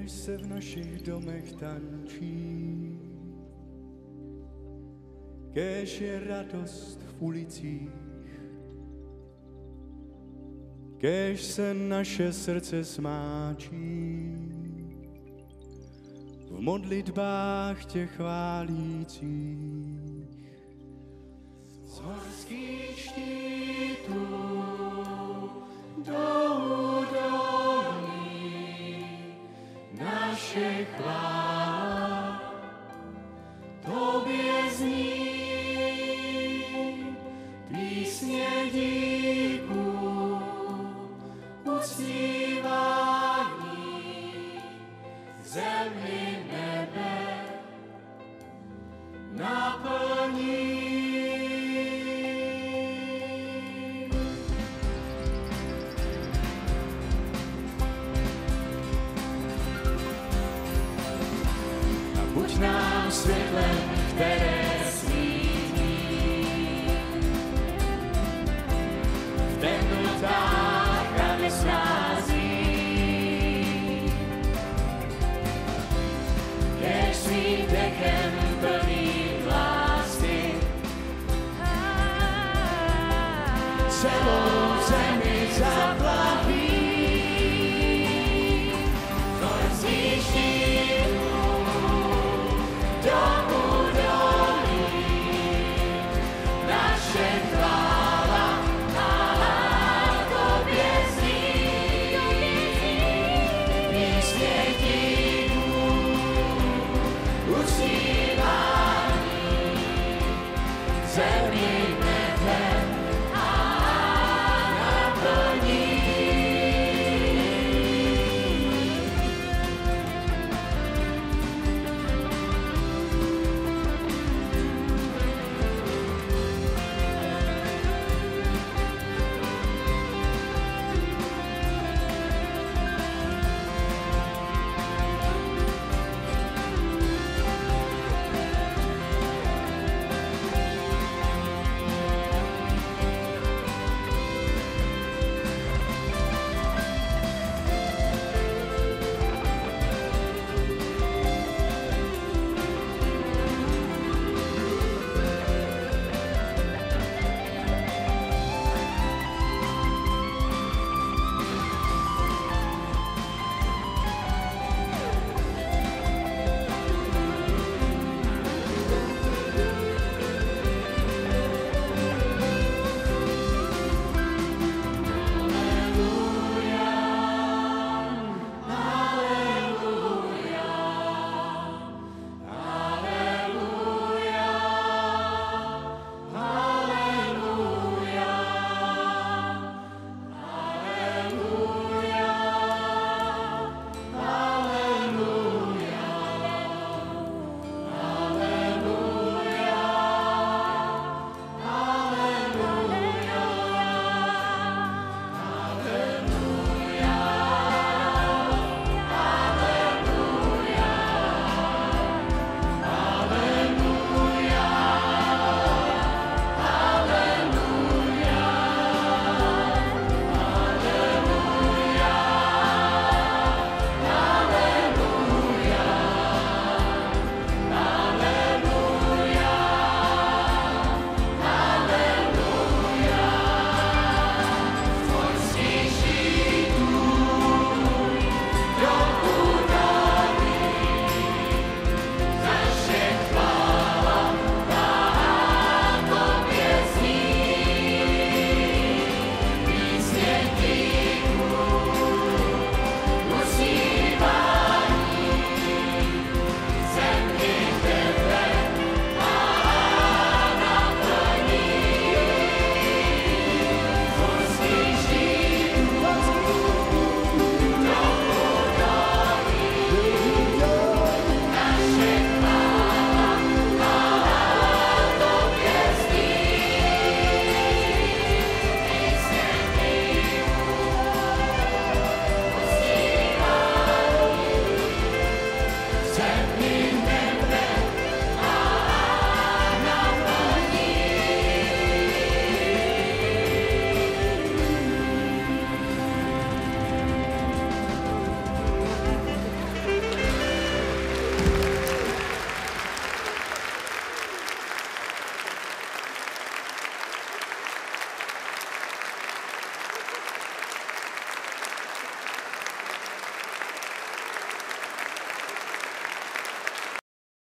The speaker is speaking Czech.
Kež se v našich domech tančí, kež je radost v ulicích, kež se naše srdce smáčí. V modlitbách tě chválících. Nebe naplní. A buď nám světlem, které celou zemi zaplaví. Horský štítů do údolí naše chvála a tobě zní. Písně díků